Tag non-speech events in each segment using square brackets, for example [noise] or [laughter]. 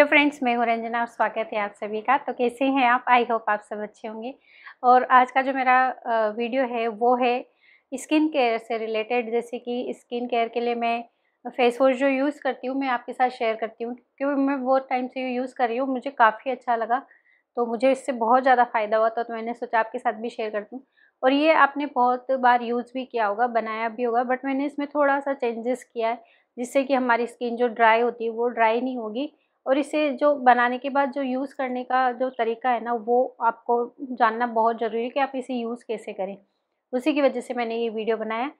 Hello friends, मैं हूँ रंजना और स्वागत है आप सभी का। तो कैसे हैं आप? आई होप आप सब अच्छे होंगे। और आज का जो मेरा वीडियो है, वो है स्किन केयर से रिलेटेड। जैसे कि स्किन केयर के लिए मैं फेस वॉश जो यूज़ करती हूँ, मैं आपके साथ शेयर करती हूँ। क्योंकि मैं बहुत टाइम से यूज़ कर रही हूँ, मुझे काफ़ी अच्छा लगा। तो मुझे इससे बहुत ज़्यादा फ़ायदा हुआ था तो मैंने सोचा आपके साथ भी शेयर करती हूँ। और ये आपने बहुत बार यूज़ भी किया होगा, बनाया भी होगा, बट मैंने इसमें थोड़ा सा चेंजेस किया है, जिससे कि हमारी स्किन जो ड्राई होती है, वो ड्राई नहीं होगी। और इसे जो बनाने के बाद जो यूज़ करने का जो तरीका है ना, वो आपको जानना बहुत ज़रूरी है कि आप इसे यूज़ कैसे करें। उसी की वजह से मैंने ये वीडियो बनाया।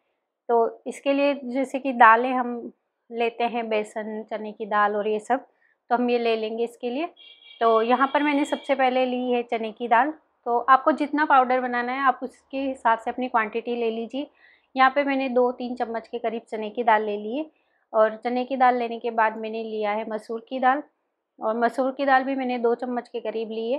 तो इसके लिए जैसे कि दालें हम लेते हैं, बेसन, चने की दाल और ये सब तो हम ये ले लेंगे इसके लिए। तो यहाँ पर मैंने सबसे पहले ली है चने की दाल। तो आपको जितना पाउडर बनाना है, आप उसके हिसाब से अपनी क्वांटिटी ले लीजिए। यहाँ पे मैंने दो तीन चम्मच के करीब चने की दाल ले लिए और चने की दाल लेने के बाद मैंने लिया है मसूर की दाल और मसूर की दाल भी मैंने दो चम्मच के करीब ली है,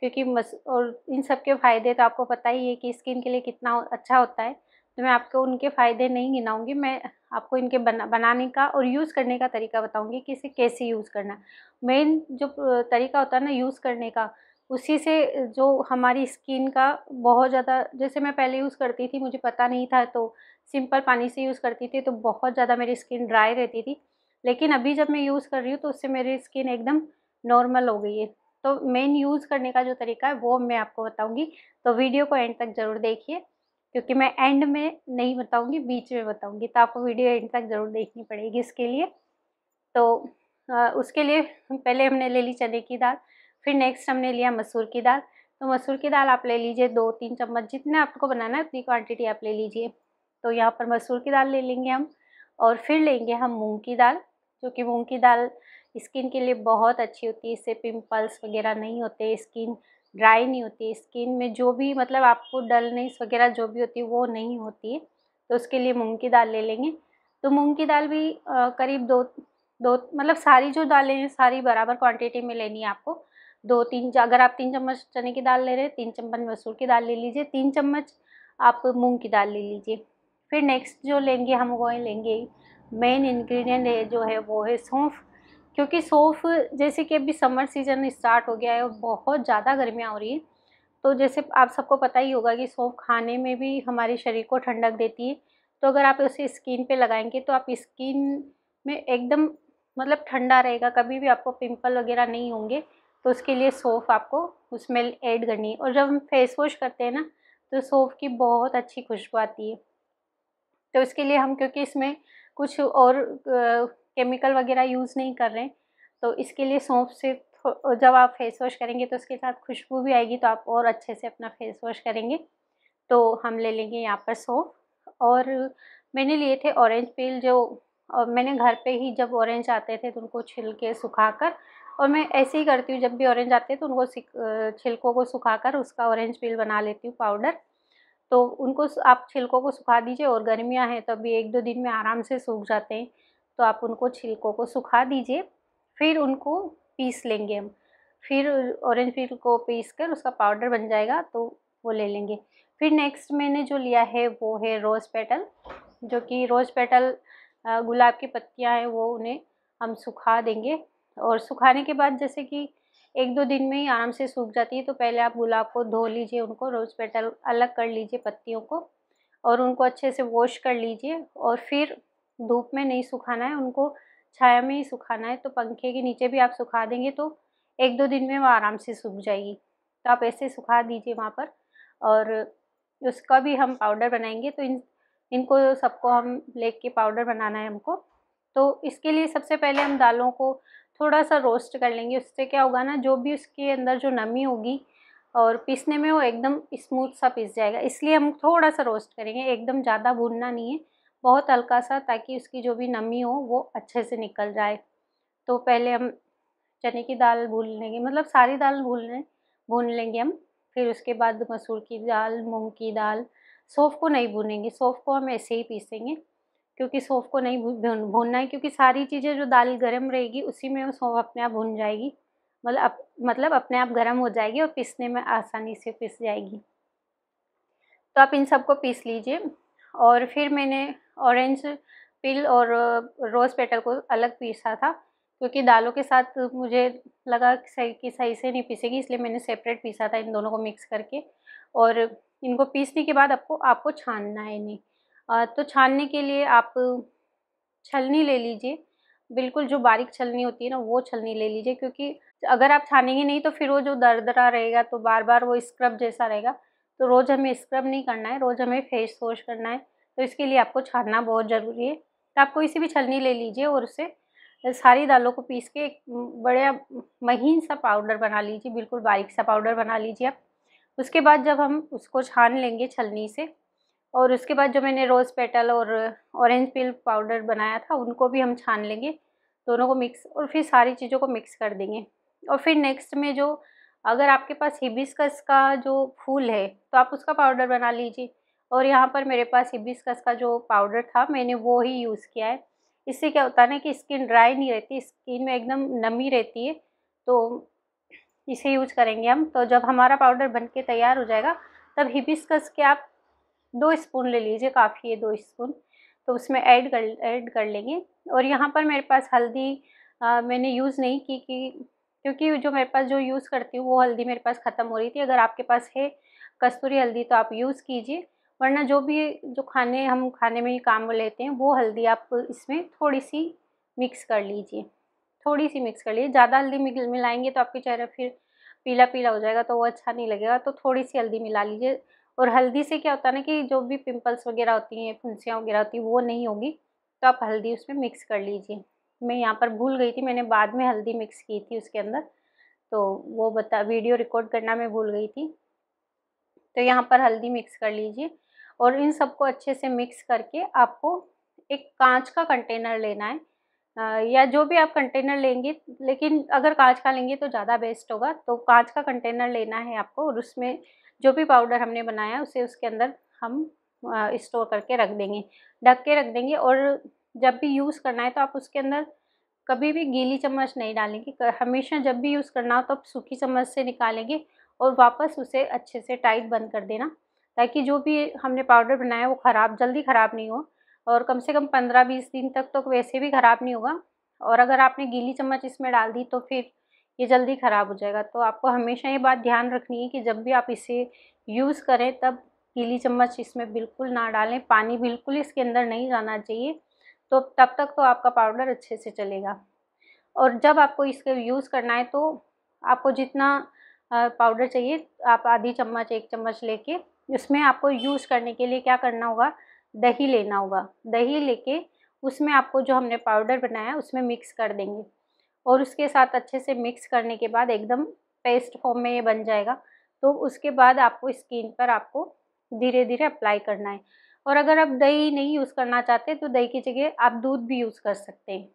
क्योंकि मस, और इन सब के फ़ायदे तो आपको पता ही है कि स्किन के लिए कितना अच्छा होता है। तो मैं आपको उनके फ़ायदे नहीं गिनाऊँगी, मैं आपको इनके बना, बनाने का और यूज़ करने का तरीका बताऊँगी कि इसे कैसे यूज़ करना। मेन जो तरीका होता है ना यूज़ करने का, उसी से जो हमारी स्किन का बहुत ज़्यादा, जैसे मैं पहले यूज़ करती थी, मुझे पता नहीं था तो सिंपल पानी से यूज़ करती थी तो बहुत ज़्यादा मेरी स्किन ड्राई रहती थी। लेकिन अभी जब मैं यूज़ कर रही हूँ तो उससे मेरी स्किन एकदम नॉर्मल हो गई है। तो मेन यूज़ करने का जो तरीका है वो मैं आपको बताऊँगी। तो वीडियो को एंड तक ज़रूर देखिए क्योंकि मैं एंड में नहीं बताऊँगी बीच में बताऊँगी। तो आपको वीडियो एंड तक ज़रूर देखनी पड़ेगी इसके लिए। तो आ, उसके लिए पहले हमने ले ली चने की दाल फिर नेक्स्ट हमने लिया मसूर की दाल। तो मसूर की दाल आप ले लीजिए दो तीन चम्मच जितने आपको बनाना है उतनी क्वांटिटी आप ले लीजिए। तो यहाँ पर मसूर की दाल ले लेंगे हम और फिर लेंगे हम मूंग की दाल जो कि मूंग की दाल स्किन के लिए बहुत अच्छी होती है। इससे पिंपल्स वगैरह नहीं होते स्किन ड्राई नहीं होती स्किन में जो भी मतलब आपको डलनेस वगैरह जो भी होती है वो नहीं होती है। तो उसके लिए मूंग की दाल ले लेंगे। तो मूंग की दाल भी आ, करीब दो दो मतलब सारी जो दालें हैं सारी बराबर क्वांटिटी में लेनी है आपको। दो तीन अगर आप तीन चम्मच चने की दाल ले रहे हैं तीन चम्मच मसूर की दाल ले लीजिए तीन चम्मच आप मूंग की दाल ले लीजिए। फिर नेक्स्ट जो लेंगे, हम वो लेंगे। मेन इंग्रेडिएंट जो है वो है सौंफ। क्योंकि सौंफ, जैसे कि अभी समर सीज़न स्टार्ट हो गया है और बहुत ज़्यादा गर्मियाँ हो रही हैं तो जैसे आप सबको पता ही होगा कि सौंफ खाने में भी हमारे शरीर को ठंडक देती है। तो अगर आप उसे स्किन पे लगाएँगे तो आप स्किन में एकदम मतलब ठंडा रहेगा, कभी भी आपको पिंपल वगैरह नहीं होंगे तो उसके लिए सौंफ आपको उसमें ऐड करनी है। और जब हम फेस वॉश करते हैं ना तो सौंफ की बहुत अच्छी खुशबू आती है। तो इसके लिए हम, क्योंकि इसमें कुछ और केमिकल वगैरह यूज़ नहीं कर रहे तो इसके लिए सौंफ से जब आप फेस वॉश करेंगे तो उसके साथ खुशबू भी आएगी तो आप और अच्छे से अपना फेस वॉश करेंगे। तो हम ले लेंगे यहाँ पर सौंफ। और मैंने लिए थे ऑरेंज पील जो और मैंने घर पे ही जब ऑरेंज आते थे तो उनको छिल के सुखा कर और मैं ऐसे ही करती हूँ, जब भी ऑरेंज आते हैं तो उनको छिलकों को सुखा कर उसका ऑरेंज पील बना लेती हूँ पाउडर तो उनको आप छिलकों को सुखा दीजिए और गर्मियाँ हैं तो अभी एक दो दिन में आराम से सूख जाते हैं। तो आप उनको छिलकों को सुखा दीजिए, फिर उनको पीस लेंगे हम। फिर ऑरेंज पील को पीस कर उसका पाउडर बन जाएगा तो वो ले लेंगे। फिर नेक्स्ट मैंने जो लिया है वो है रोज़ पेटल, जो कि रोज़ पेटल गुलाब की पत्तियाँ हैं वो उन्हें हम सुखा देंगे। और सुखाने के बाद जैसे कि एक दो दिन में ही आराम से सूख जाती है तो पहले आप गुलाब को धो लीजिए उनको, रोज़ पेटल अलग कर लीजिए पत्तियों को और उनको अच्छे से वॉश कर लीजिए और फिर धूप में नहीं सुखाना है, उनको छाया में ही सुखाना है तो पंखे के नीचे भी आप सुखा देंगे तो एक दो दिन में वो आराम से सूख जाएगी। तो आप ऐसे सुखा दीजिए वहाँ पर और उसका भी हम पाउडर बनाएँगे तो इन, इनको सबको हम लेक के पाउडर बनाना है हमको। तो इसके लिए सबसे पहले हम दालों को थोड़ा सा रोस्ट कर लेंगे। उससे क्या होगा ना, जो भी उसके अंदर जो नमी होगी और पीसने में वो एकदम स्मूथ सा पीस जाएगा। इसलिए हम थोड़ा सा रोस्ट करेंगे। एकदम ज़्यादा भूनना नहीं है। बहुत हल्का सा ताकि उसकी जो भी नमी हो, वो अच्छे से निकल जाए। तो पहले हम चने की दाल भून लेंगे। मतलब सारी दाल भून लें, भून लेंगे हम। फिर उसके बाद मसूर की दाल, मूंग की दाल, सौफ़ को नहीं भूनेंगे। सौफ़ को हम ऐसे ही पीसेंगे। क्योंकि सौंफ को नहीं भूनना है क्योंकि सारी चीज़ें जो दाल गर्म रहेगी उसी में सौंफ अपने आप भून जाएगी। मतलब अप, मतलब अपने आप गर्म हो जाएगी और पीसने में आसानी से पिस जाएगी। तो आप इन सबको पीस लीजिए और फिर मैंने ऑरेंज पिल और रोज़ पेटल को अलग पीसा था क्योंकि दालों के साथ मुझे लगा कि सही कि सही से नहीं पीसेगी इसलिए मैंने सेपरेट पीसा था इन दोनों को मिक्स करके। और इनको पीसने के बाद आपको आपको छानना है इन्हें। तो छानने के लिए आप छलनी ले लीजिए। बिल्कुल जो बारीक छलनी होती है ना, वो छलनी ले लीजिए, क्योंकि अगर आप छानेंगे नहीं तो फिर वो जो दरदरा रहेगा तो बार बार वो स्क्रब जैसा रहेगा। तो रोज़ हमें स्क्रब नहीं करना है, रोज़ हमें फेस वॉश करना है। तो इसके लिए आपको छानना बहुत ज़रूरी है। तो आप कोई सी भी छलनी ले लीजिए और उसे सारी दालों को पीस के एक बढ़िया महीन सा पाउडर बना लीजिए, बिल्कुल बारीक सा पाउडर बना लीजिए आप। उसके बाद जब हम उसको छान लेंगे छलनी से और उसके बाद जो मैंने रोज़ पेटल और ऑरेंज पिल पाउडर बनाया था, उनको भी हम छान लेंगे, दोनों को मिक्स और फिर सारी चीज़ों को मिक्स कर देंगे। और फिर नेक्स्ट में जो अगर आपके पास हिबिस्कस का जो फूल है तो आप उसका पाउडर बना लीजिए। और यहाँ पर मेरे पास हिबिस्कस का जो पाउडर था, मैंने वो ही यूज़ किया है। इससे क्या होता है ना कि स्किन ड्राई नहीं रहती, स्किन में एकदम नमी रहती है तो इसे यूज़ करेंगे हम। तो जब हमारा पाउडर बन के तैयार हो जाएगा, तब हिबिस्कस के आप दो स्पून ले लीजिए काफ़ी है दो स्पून। तो उसमें ऐड कर ऐड कर लेंगे। और यहाँ पर मेरे पास हल्दी आ, मैंने यूज़ नहीं की कि क्योंकि जो मेरे पास जो यूज़ करती हूँ वो हल्दी मेरे पास ख़त्म हो रही थी। अगर आपके पास है कस्तूरी हल्दी तो आप यूज़ कीजिए। वरना जो भी जो खाने हम खाने में ही काम लेते हैं वो हल्दी आप इसमें थोड़ी सी मिक्स कर लीजिए। थोड़ी सी मिक्स कर लीजिए। ज़्यादा हल्दी मिलाएँगे तो आपके चेहरा फिर पीला पीला हो जाएगा तो वो अच्छा नहीं लगेगा। तो थोड़ी सी हल्दी मिला लीजिए। और हल्दी से क्या होता है ना कि जो भी पिंपल्स वगैरह होती हैं, फुंसियाँ वगैरह होती हैं, वो नहीं होगी तो आप हल्दी उसमें मिक्स कर लीजिए। मैं यहाँ पर भूल गई थी, मैंने बाद में हल्दी मिक्स की थी उसके अंदर तो वो बता, वीडियो रिकॉर्ड करना मैं भूल गई थी। तो यहाँ पर हल्दी मिक्स कर लीजिए और इन सबको अच्छे से मिक्स करके आपको एक कांच का कंटेनर लेना है। या जो भी आप कंटेनर लेंगे, लेकिन अगर कांच का लेंगे तो ज़्यादा बेस्ट होगा तो कांच का कंटेनर लेना है आपको और उसमें जो भी पाउडर हमने बनाया उसे उसके अंदर हम स्टोर करके रख देंगे। ढक के रख देंगे और जब भी यूज़ करना है तो आप उसके अंदर कभी भी गीली चम्मच नहीं डालेंगे। हमेशा जब भी यूज़ करना हो तो आप सूखी चम्मच से निकालेंगे और वापस उसे अच्छे से टाइट बंद कर देना, ताकि जो भी हमने पाउडर बनाया वो ख़राब, जल्दी ख़राब नहीं हो। और कम से कम पंद्रह बीस दिन तक तो वैसे भी ख़राब नहीं होगा। और अगर आपने गीली चम्मच इसमें डाल दी तो फिर ये जल्दी ख़राब हो जाएगा। तो आपको हमेशा ये बात ध्यान रखनी है कि जब भी आप इसे यूज़ करें, तब गीली चम्मच इसमें बिल्कुल ना डालें। पानी बिल्कुल इसके अंदर नहीं जाना चाहिए। तो तब तक तो आपका पाउडर अच्छे से चलेगा। और जब आपको इसके यूज़ करना है तो आपको जितना पाउडर चाहिए, आप आधी चम्मच, एक चम्मच लेके इसमें आपको यूज़ करने के लिए क्या करना होगा? दही लेना होगा। दही लेके उसमें आपको जो हमने पाउडर बनाया, उसमें मिक्स कर देंगे। और उसके साथ अच्छे से मिक्स करने के बाद एकदम पेस्ट फॉर्म में ये बन जाएगा। तो उसके बाद आपको स्किन पर आपको धीरे धीरे अप्लाई करना है। और अगर आप दही नहीं यूज़ करना चाहते तो दही की जगह आप दूध भी यूज़ कर सकते हैं।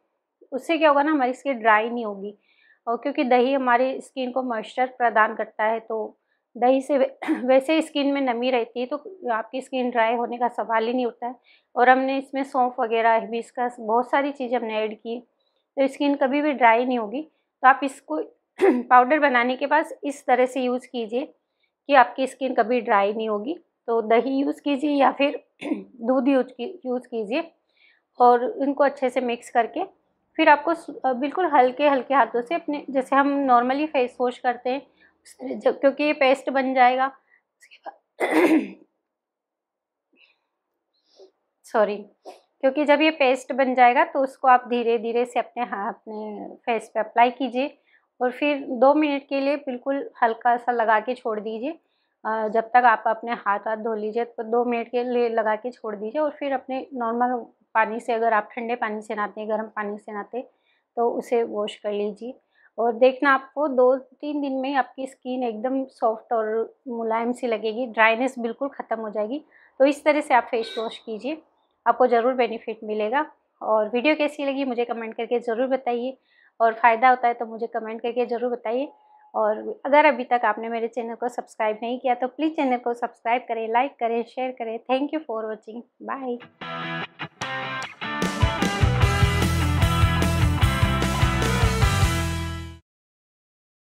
उससे क्या होगा ना, हमारी स्किन ड्राई नहीं होगी। और क्योंकि दही हमारी स्किन को मॉइस्चर प्रदान करता है तो दही से [clears throat] वैसे स्किन में नमी रहती है तो आपकी स्किन ड्राई होने का सवाल ही नहीं उठता है। और हमने इसमें सौंफ वगैरह हिबिस्कस बहुत सारी चीज़ें हमने ऐड की तो स्किन कभी भी ड्राई नहीं होगी। तो आप इसको [clears throat] पाउडर बनाने के बाद इस तरह से यूज़ कीजिए कि आपकी स्किन कभी ड्राई नहीं होगी। तो दही यूज़ कीजिए या फिर [clears throat] दूध यूज़ की, यूज़ कीजिए और इनको अच्छे से मिक्स करके फिर आपको बिल्कुल हल्के हल्के हाथों से अपने, जैसे हम नॉर्मली फेस वॉश करते हैं क्योंकि ये पेस्ट बन जाएगा, उसके बाद [clears throat] सॉरी क्योंकि जब ये पेस्ट बन जाएगा तो उसको आप धीरे धीरे से अपने हाथ अपने फेस पे अप्लाई कीजिए और फिर दो मिनट के लिए बिल्कुल हल्का सा लगा के छोड़ दीजिए। जब तक आप अपने हाथ हाथ धो लीजिए तो दो मिनट के लिए लगा के छोड़ दीजिए और फिर अपने नॉर्मल पानी से अगर आप ठंडे पानी से नहाते हैं, गर्म पानी से नहाते तो उसे वॉश कर लीजिए। और देखना आपको दो तीन दिन में आपकी स्किन एकदम सॉफ्ट और मुलायम सी लगेगी ड्राइनेस बिल्कुल ख़त्म हो जाएगी। तो इस तरह से आप फेस वॉश कीजिए। आपको ज़रूर बेनिफिट मिलेगा। और वीडियो कैसी लगी मुझे कमेंट करके ज़रूर बताइए। और फ़ायदा होता है तो मुझे कमेंट करके ज़रूर बताइए। और अगर अभी तक आपने मेरे चैनल को सब्सक्राइब नहीं किया तो प्लीज़ चैनल को सब्सक्राइब करें लाइक करें शेयर करें। Thank you for watching bye